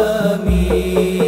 me